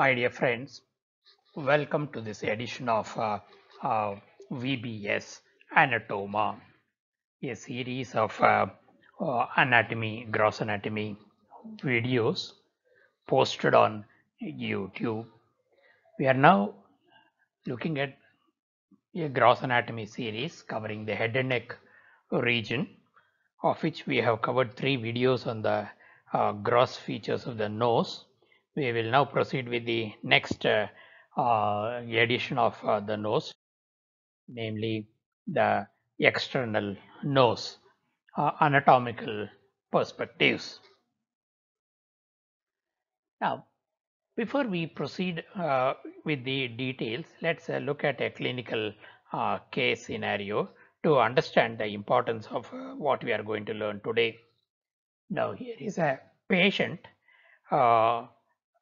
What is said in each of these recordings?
My dear friends, welcome to this edition of uh, uh, VBS Anatoma, a series of uh, uh, anatomy, gross anatomy videos posted on YouTube. We are now looking at a gross anatomy series covering the head and neck region, of which we have covered three videos on the uh, gross features of the nose. We will now proceed with the next uh, uh, edition of uh, the nose, namely the external nose, uh, anatomical perspectives. Now, before we proceed uh, with the details, let's uh, look at a clinical case scenario to understand the importance of what we are going to learn today. Now, here is a patient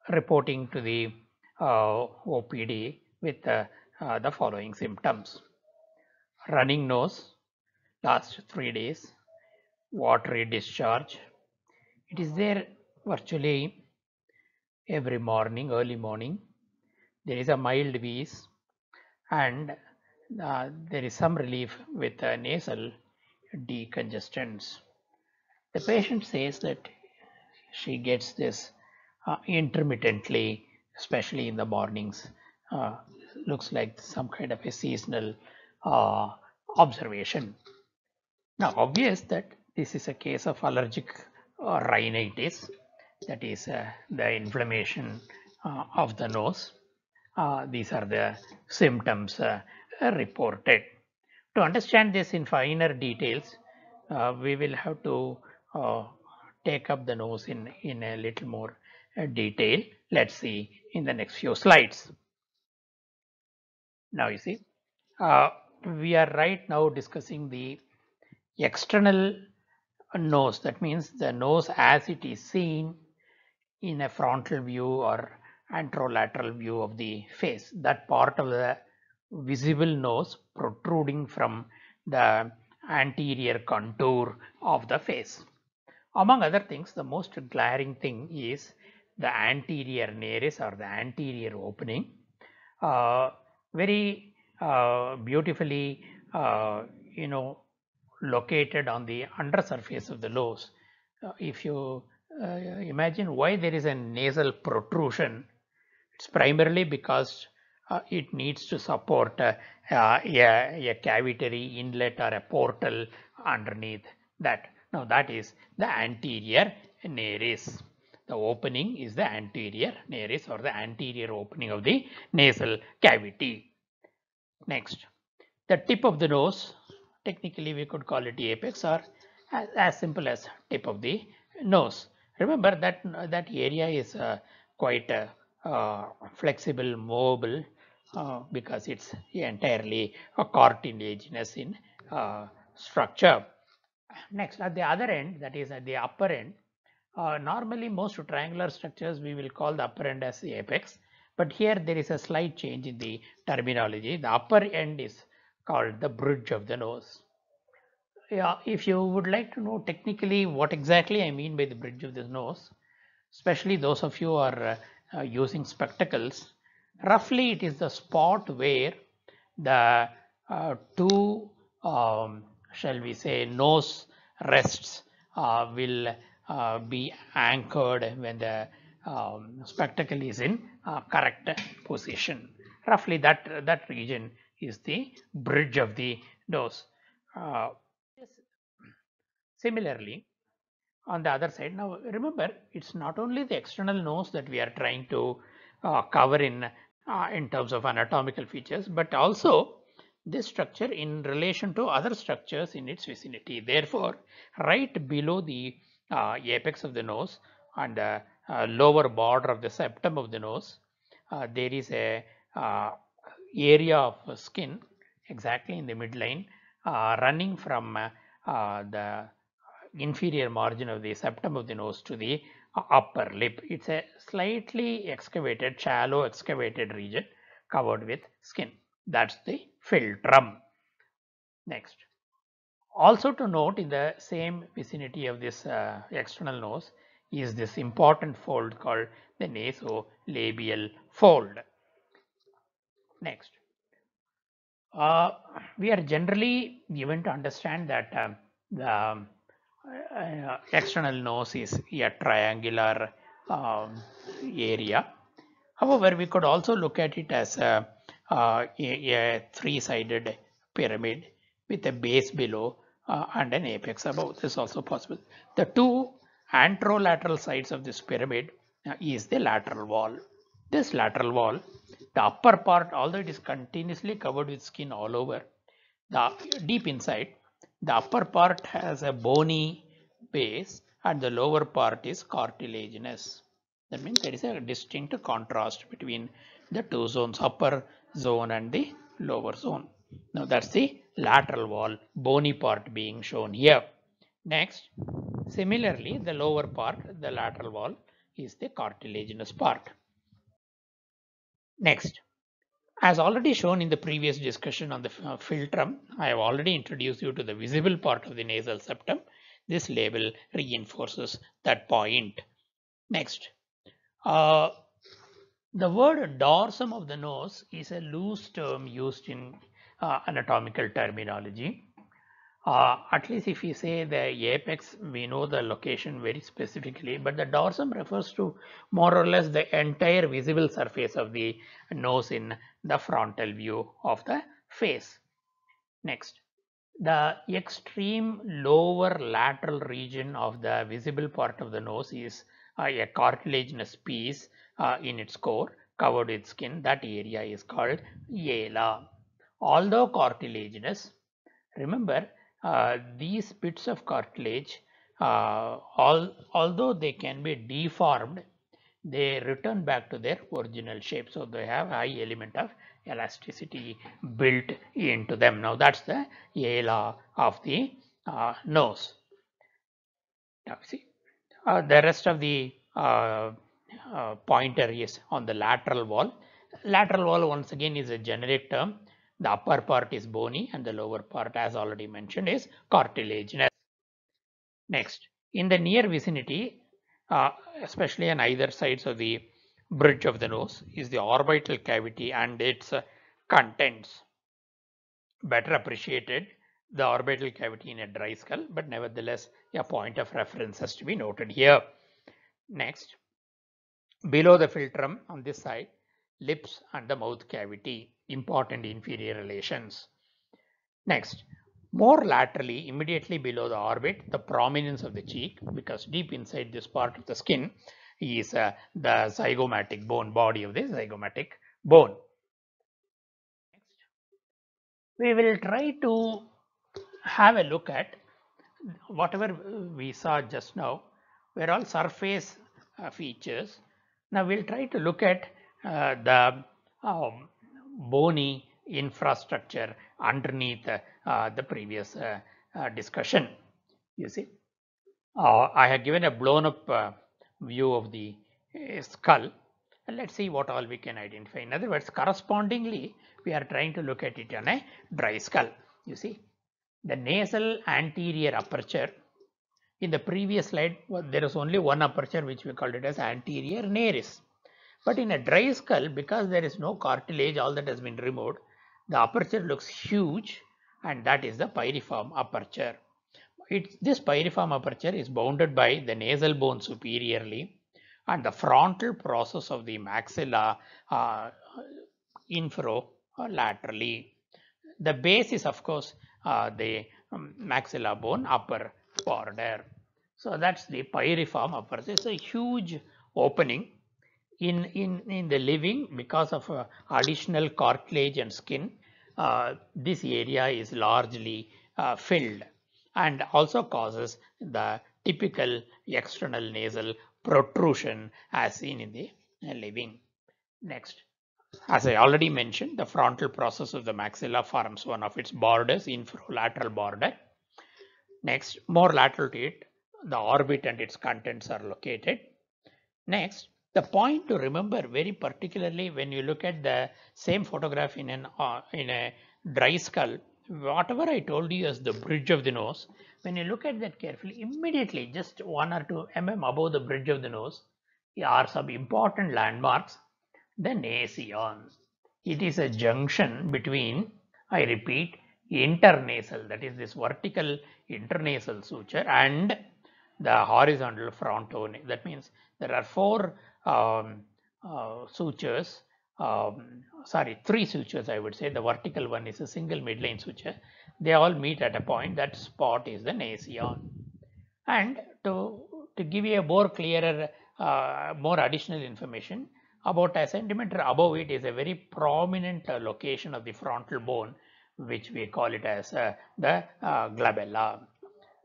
reporting to the uh, OPD with uh, uh, the following symptoms running nose, last three days, watery discharge. It is there virtually every morning, early morning. There is a mild wheeze and uh, there is some relief with uh, nasal decongestants. The patient says that she gets this uh, intermittently, especially in the mornings. Uh, looks like some kind of a seasonal uh, observation. Now, obvious that this is a case of allergic uh, rhinitis, that is uh, the inflammation uh, of the nose. These are the symptoms reported. To understand this in finer details, we will have to take up the nose in, in a little more detail. Let's see in the next few slides. Now you see, uh, we are right now discussing the external nose. That means the nose as it is seen in a frontal view or anterolateral view of the face. That part of the visible nose protruding from the anterior contour of the face. Among other things, the most glaring thing is the anterior nares or the anterior opening. Uh, very uh, beautifully, uh, you know, located on the undersurface of the nose. Uh, if you uh, imagine why there is a nasal protrusion, it's primarily because uh, it needs to support uh, a, a cavitary inlet or a portal underneath that. Now that is the anterior nares. The opening is the anterior nares or the anterior opening of the nasal cavity. Next, the tip of the nose, technically we could call it apex or as, as simple as tip of the nose. Remember that that area is uh, quite uh, uh, flexible, mobile uh, because it's entirely a cartilaginous in uh, structure. Next, at the other end, that is at the upper end, uh, normally most triangular structures we will call the upper end as the apex, but here there is a slight change in the terminology. The upper end is called the bridge of the nose. Yeah, if you would like to know technically what exactly I mean by the bridge of the nose, especially those of you who are uh, uh, using spectacles, roughly it is the spot where the uh, two, um, shall we say, nose rests uh, will be anchored when the um, spectacle is in uh, correct position. Roughly that, that region is the bridge of the nose. Uh, Similarly, on the other side, now remember, it's not only the external nose that we are trying to uh, cover in, uh, in terms of anatomical features, but also this structure in relation to other structures in its vicinity. Therefore, right below the uh, apex of the nose and the uh, lower border of the septum of the nose, uh, there is a uh, area of skin exactly in the midline uh, running from uh, uh, the inferior margin of the septum of the nose to the uh, upper lip. It's a slightly excavated, shallow excavated region covered with skin. That's the philtrum. Next. Also to note in the same vicinity of this uh, external nose is this important fold called the nasolabial fold. Next, uh, we are generally given to understand that um, the um, uh, external nose is a triangular um, area. However, we could also look at it as a, uh, a, a three-sided pyramid with a base below uh, and an apex above. This is also possible. The two anterolateral sides of this pyramid uh, is the lateral wall. This lateral wall, the upper part, although it is continuously covered with skin all over, the deep inside, the upper part has a bony base and the lower part is cartilaginous. That means there is a distinct contrast between the two zones, upper zone and the lower zone. Now that's the lateral wall, bony part being shown here. Next, similarly, the lower part, the lateral wall, is the cartilaginous part. Next, as already shown in the previous discussion on the uh, philtrum, I have already introduced you to the visible part of the nasal septum. This label reinforces that point. Next, uh, the word dorsum of the nose is a loose term used in uh, anatomical terminology. Uh, at least if we say the apex, we know the location very specifically, but the dorsum refers to more or less the entire visible surface of the nose in the frontal view of the face. Next, the extreme lower lateral region of the visible part of the nose is uh, a cartilaginous piece uh, in its core covered with skin. That area is called ala. Although cartilaginous, remember uh, these bits of cartilage, uh, all, although they can be deformed, they return back to their original shape. So they have high element of elasticity built into them. Now that's the ala of the uh, nose. Now see, uh, the rest of the uh, uh, pointer is on the lateral wall. Lateral wall once again is a generic term the upper part is bony and the lower part as already mentioned is cartilaginous. Next, in the near vicinity, uh, especially on either sides of the bridge of the nose is the orbital cavity and its uh, contents. Better appreciated the orbital cavity in a dry skull, but nevertheless a point of reference has to be noted here. Next, below the philtrum on this side, lips and the mouth cavity important inferior relations. Next, more laterally, immediately below the orbit, the prominence of the cheek, because deep inside this part of the skin is uh, the zygomatic bone, body of the zygomatic bone. Next, we will try to have a look at whatever we saw just now were all surface uh, features. Now we'll try to look at uh, the um, bony infrastructure underneath uh, the previous uh, uh, discussion. You see, I have given a blown up view of the skull and let's see what all we can identify. In other words, correspondingly, we are trying to look at it on a dry skull. You see, the nasal anterior aperture. In the previous slide, there is only one aperture which we called it as anterior nares. But in a dry skull, because there is no cartilage, all that has been removed, the aperture looks huge and that is the pyriform aperture. It, this pyriform aperture is bounded by the nasal bone superiorly and the frontal process of the maxilla uh, infero laterally. The base is of course uh, the um, maxilla bone upper border. So that's the pyriform aperture. It's a huge opening in, in, in the living because of uh, additional cartilage and skin, uh, this area is largely uh, filled and also causes the typical external nasal protrusion as seen in the living. Next, as I already mentioned, the frontal process of the maxilla forms one of its borders, infrolateral border. Next, more lateral to it, the orbit and its contents are located. Next, the point to remember very particularly when you look at the same photograph in an uh, in a dry skull whatever I told you as the bridge of the nose, when you look at that carefully, immediately just one or two mm above the bridge of the nose are some important landmarks. The nasion. It is a junction between, I repeat, internasal, that is this vertical internasal suture and the horizontal frontonasal. That means there are four um, uh, sutures um, sorry, three sutures, I would say. The vertical one is a single midline suture. They all meet at a point. That spot is the nasion. And to, to give you a more clearer, uh, more additional information, about a centimeter above it is a very prominent uh, location of the frontal bone, which we call it as uh, the uh, glabella.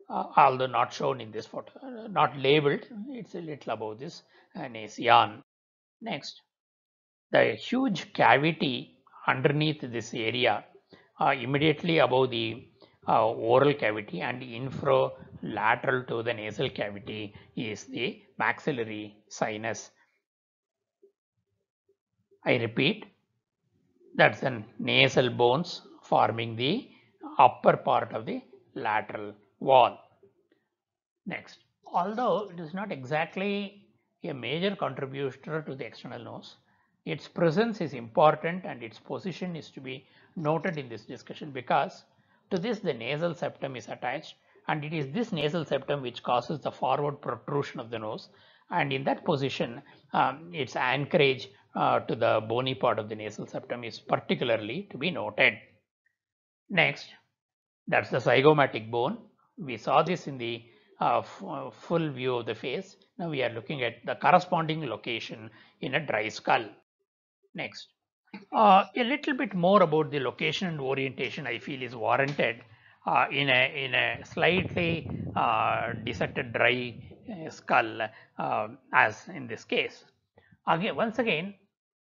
Uh, although not shown in this photo, uh, not labeled, it's a little above this nasion. Next the huge cavity underneath this area uh, immediately above the uh, oral cavity and infralateral to the nasal cavity is the maxillary sinus. I repeat, that's the nasal bones forming the upper part of the lateral wall. Next, although it is not exactly a major contributor to the external nose, its presence is important and its position is to be noted in this discussion because to this the nasal septum is attached and it is this nasal septum which causes the forward protrusion of the nose and in that position um, its anchorage uh, to the bony part of the nasal septum is particularly to be noted. Next, that's the zygomatic bone. We saw this in the uh, uh full view of the face. Now we are looking at the corresponding location in a dry skull. Next, uh, a little bit more about the location and orientation I feel is warranted uh, in a in a slightly uh, dissected dry uh, skull uh, as in this case. Again, once again,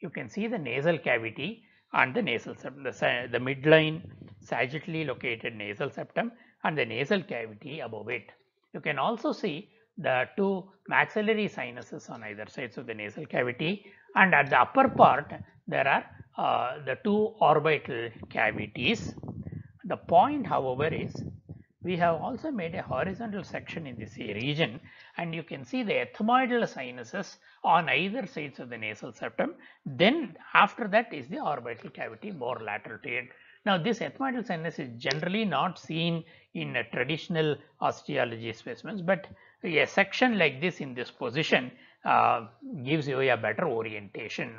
you can see the nasal cavity and the nasal the, the midline sagittally located nasal septum and the nasal cavity above it. You can also see the two maxillary sinuses on either sides of the nasal cavity and at the upper part there are uh, the two orbital cavities. The point however is we have also made a horizontal section in this region and you can see the ethmoidal sinuses on either sides of the nasal septum. Then after that is the orbital cavity more lateral to it. Now this ethmoidal sinus is generally not seen in traditional osteology specimens but a section like this in this position uh, gives you a better orientation.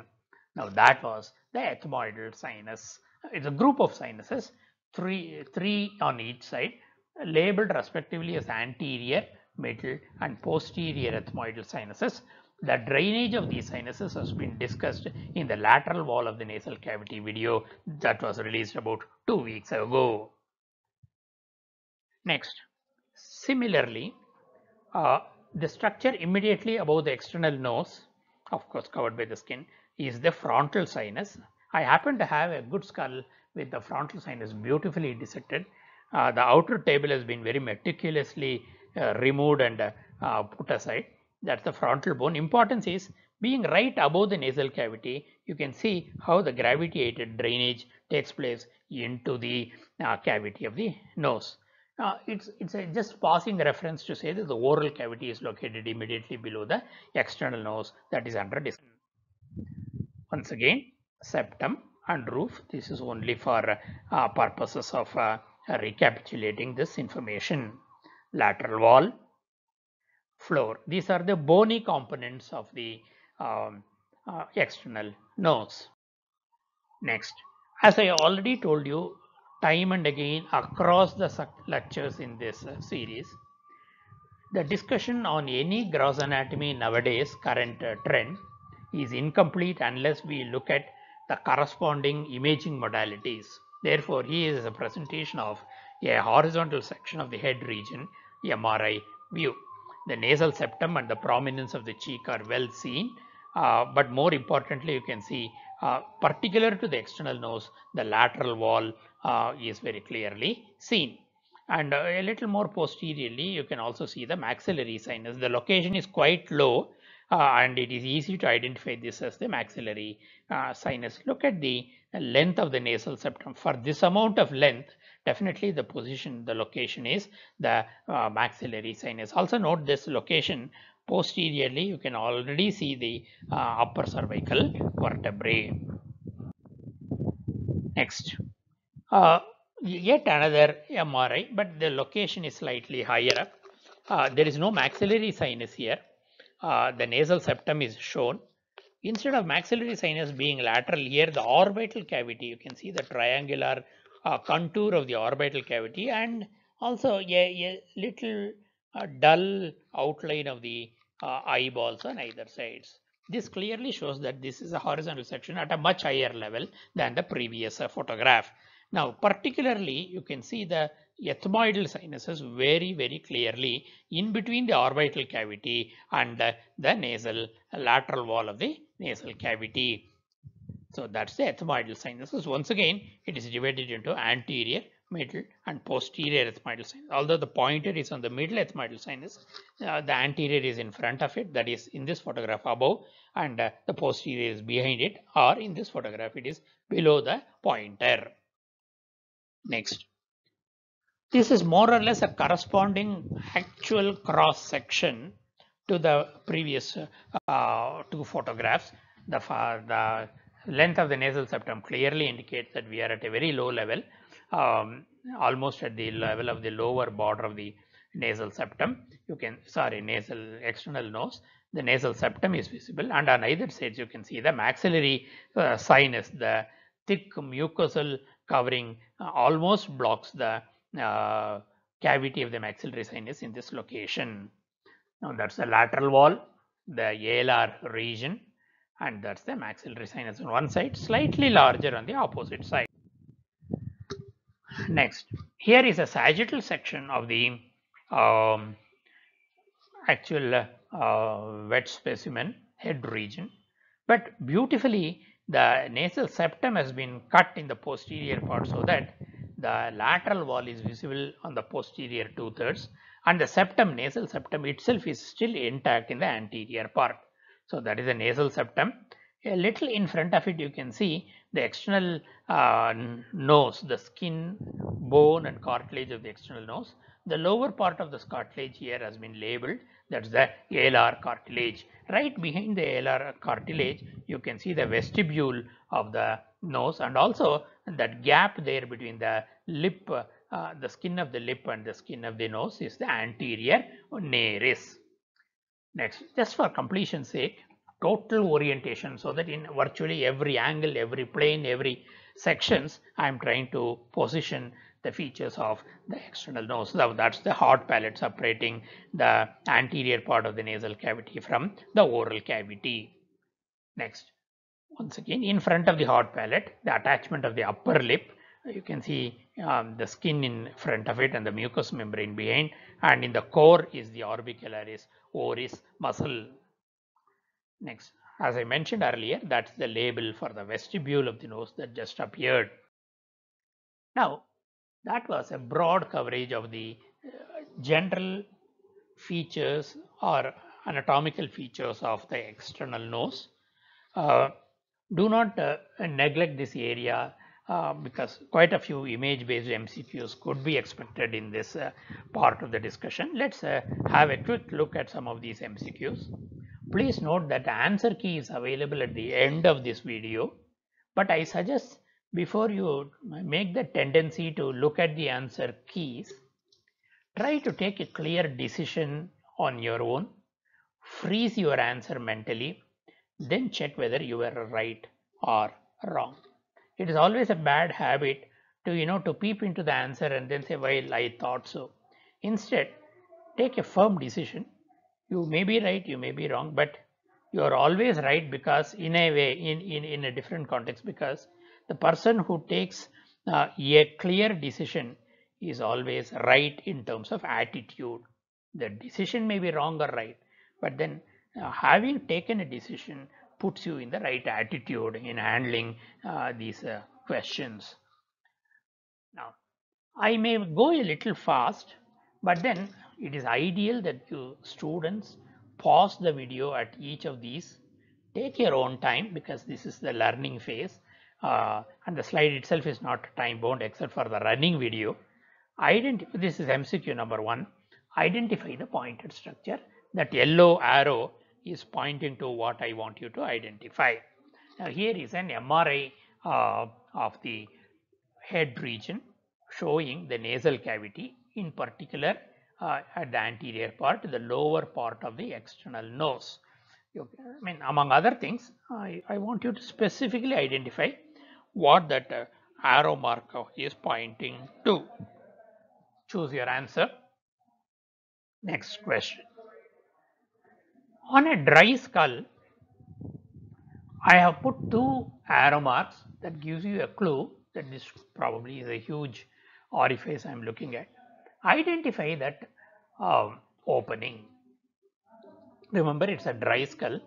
Now that was the ethmoidal sinus. It's a group of sinuses, three, three on each side, labeled respectively as anterior, middle and posterior ethmoidal sinuses. The drainage of these sinuses has been discussed in the lateral wall of the nasal cavity video that was released about two weeks ago. Next, similarly, uh, the structure immediately above the external nose, of course covered by the skin, is the frontal sinus. I happen to have a good skull with the frontal sinus beautifully dissected. Uh, the outer table has been very meticulously uh, removed and uh, put aside. That's the frontal bone. Importance is being right above the nasal cavity, you can see how the gravity-aided drainage takes place into the uh, cavity of the nose. Uh, it's it's a just passing reference to say that the oral cavity is located immediately below the external nose that is under discussion. Once again, septum and roof. This is only for uh, purposes of uh, recapitulating this information. Lateral wall, floor. These are the bony components of the um, uh, external nose. Next, as I already told you, time and again across the lectures in this uh, series. The discussion on any gross anatomy nowadays current uh, trend is incomplete unless we look at the corresponding imaging modalities. Therefore, here is a presentation of a horizontal section of the head region, MRI view. The nasal septum and the prominence of the cheek are well seen, uh, but more importantly, you can see uh, particular to the external nose, the lateral wall uh, is very clearly seen. And a little more posteriorly, you can also see the maxillary sinus. The location is quite low uh, and it is easy to identify this as the maxillary uh, sinus. Look at the length of the nasal septum. For this amount of length, definitely the position, the location is the uh, maxillary sinus. Also note this location posteriorly, you can already see the uh, upper cervical vertebrae. Next, uh, yet another MRI, but the location is slightly higher up. Uh, there is no maxillary sinus here. Uh, the nasal septum is shown. Instead of maxillary sinus being lateral here, the orbital cavity, you can see the triangular uh, contour of the orbital cavity and also a, a little uh, dull outline of the uh, eyeballs on either sides. This clearly shows that this is a horizontal section at a much higher level than the previous uh, photograph. Now, particularly, you can see the ethmoidal sinuses very, very clearly in between the orbital cavity and the, nasal lateral wall of the nasal cavity. So that's the ethmoidal sinuses. Once again, it is divided into anterior, middle and posterior ethmoidal sinus. Although the pointer is on the middle ethmoidal sinus, uh, the anterior is in front of it, that is in this photograph above, and uh, the posterior is behind it, or in this photograph it is below the pointer. Next. This is more or less a corresponding actual cross section to the previous uh, two photographs. The, the length of the nasal septum clearly indicates that we are at a very low level, um, almost at the level of the lower border of the nasal septum. You can, sorry, nasal external nose. The nasal septum is visible and on either sides you can see the maxillary uh, sinus, the thick mucosal covering uh, almost blocks the uh, cavity of the maxillary sinus in this location. Now that's the lateral wall, the alar region and that's the maxillary sinus on one side, slightly larger on the opposite side. Next, here is a sagittal section of the um, actual uh, wet specimen head region, but beautifully the nasal septum has been cut in the posterior part so that the lateral wall is visible on the posterior two-thirds and the septum, nasal septum itself is still intact in the anterior part. So that is the nasal septum. A little in front of it you can see the external uh, nose, the skin, bone and cartilage of the external nose. The lower part of the cartilage here has been labeled that's the alar cartilage. Right behind the alar cartilage you can see the vestibule of the nose and also that gap there between the lip, uh, the skin of the lip and the skin of the nose is the anterior nares. Next, just for completion's sake, total orientation so that in virtually every angle, every plane, every sections, I am trying to position the features of the external nose. So that's the hard palate separating the anterior part of the nasal cavity from the oral cavity. Next, once again in front of the hard palate, the attachment of the upper lip, you can see um, the skin in front of it and the mucous membrane behind and in the core is the orbicularis oris muscle. Next, as I mentioned earlier, that's the label for the vestibule of the nose that just appeared. Now, that was a broad coverage of the uh, general features or anatomical features of the external nose. Uh, do not uh, neglect this area uh, because quite a few image based MCQs could be expected in this uh, part of the discussion. Let's uh, have a quick look at some of these MCQs. Please note that the answer key is available at the end of this video, but I suggest before you make the tendency to look at the answer keys, try to take a clear decision on your own, freeze your answer mentally, then check whether you were right or wrong. It is always a bad habit to, you know, to peep into the answer and then say, well, I thought so. Instead, take a firm decision. You may be right, you may be wrong, but you are always right because in a way, in, in, in a different context, because the person who takes uh, a clear decision is always right in terms of attitude. The decision may be wrong or right, but then uh, having taken a decision puts you in the right attitude in handling uh, these uh, questions. Now, I may go a little fast, but then it is ideal that you students pause the video at each of these. Take your own time because this is the learning phase uh, and the slide itself is not time bound except for the running video. Identify, this is MCQ number one. Identify the pointed structure. That yellow arrow is pointing to what I want you to identify. Now here is an MRI uh, of the head region showing the nasal cavity in particular uh, at the anterior part, the lower part of the external nose. I mean, among other things, I, I want you to specifically identify what that uh, arrow marker is pointing to. Choose your answer. Next question. On a dry skull, I have put two arrow marks that gives you a clue that this probably is a huge orifice I am looking at. Identify that um, opening. Remember it's a dry skull.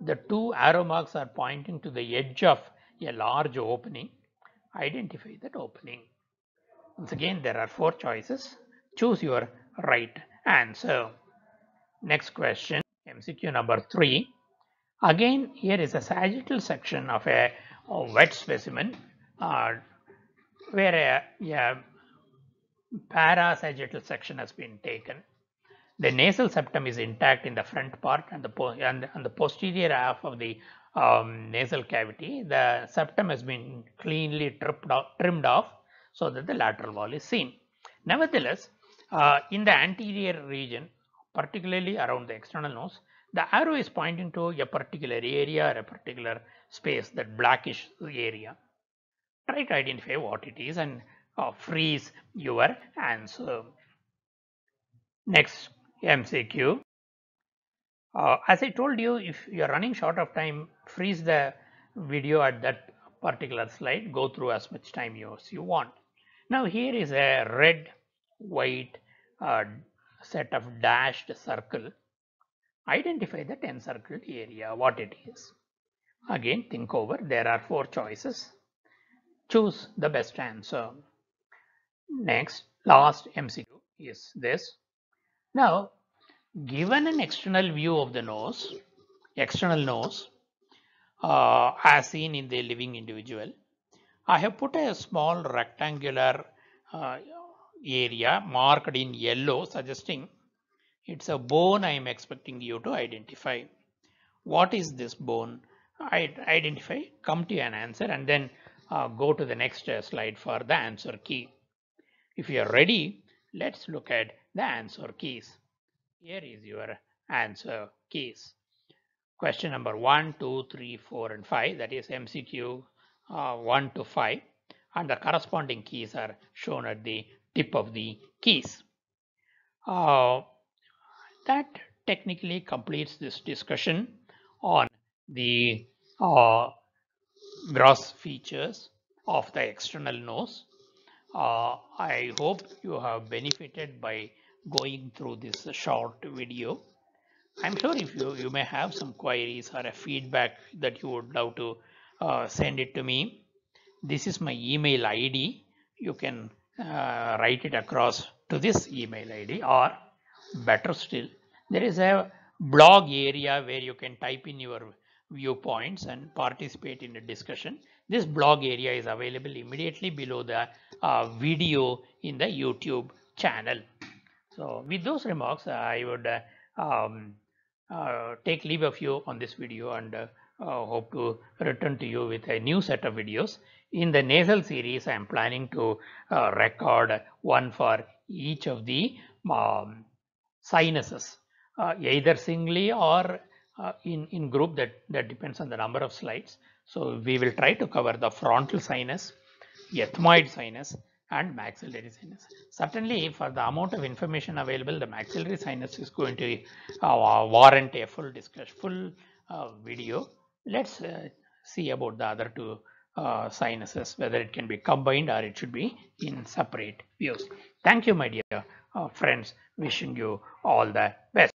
The two arrow marks are pointing to the edge of a large opening. Identify that opening. Once again there are four choices. Choose your right answer. Next question MCQ number 3. Again here is a sagittal section of a, a wet specimen uh, where a, a parasagittal section has been taken. The nasal septum is intact in the front part and the, and, and the posterior half of the um, nasal cavity. The septum has been cleanly off, trimmed off so that the lateral wall is seen. Nevertheless, uh, in the anterior region, particularly around the external nose, the arrow is pointing to a particular area or a particular space, that blackish area. Try to identify what it is and uh, freeze your answer. Next MCQ. Uh, as I told you, if you are running short of time, freeze the video at that particular slide, go through as much time as you want. Now here is a red, white uh, set of dashed circle. Identify the encircled area, what it is. Again, think over, there are four choices. Choose the best answer. Next, last MCQ is this. Now, given an external view of the nose, external nose, uh, as seen in the living individual, I have put a small rectangular uh, area marked in yellow suggesting it's a bone I am expecting you to identify. What is this bone? I identify, come to an answer and then uh, go to the next uh, slide for the answer key. If you are ready, let's look at the answer keys. Here is your answer keys. Question number 1, 2, 3, 4 and 5 that is MCQ uh, 1 to 5 and the corresponding keys are shown at the tip of the keys. Uh, that technically completes this discussion on the uh, gross features of the external nose. Uh, I hope you have benefited by going through this short video. I'm sure if you, you may have some queries or a feedback that you would love to uh, send it to me. This is my email ID. You can uh, write it across to this email ID or better still, there is a blog area where you can type in your viewpoints and participate in a discussion. This blog area is available immediately below the uh, video in the YouTube channel. So with those remarks, I would uh, um, uh, take leave of you on this video and uh, hope to return to you with a new set of videos. In the nasal series, I am planning to record one for each of the um, sinuses, either singly or uh, in, in group that, that depends on the number of slides. So we will try to cover the frontal sinus, ethmoid sinus and maxillary sinus. Certainly for the amount of information available, the maxillary sinus is going to uh, warrant a full discussion, full uh, video. Let's uh, see about the other two uh, sinuses, whether it can be combined or it should be in separate views. Thank you, my dear uh, friends. Wishing you all the best.